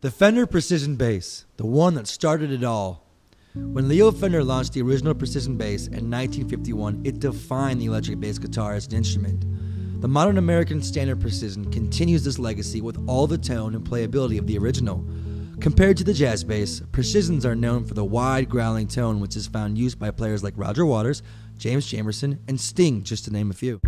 The Fender Precision Bass, the one that started it all. When Leo Fender launched the original Precision Bass in 1951, it defined the electric bass guitar as an instrument. The modern American standard Precision continues this legacy with all the tone and playability of the original. Compared to the jazz bass, Precisions are known for the wide growling tone which is found used by players like Roger Waters, James Jamerson, and Sting, just to name a few.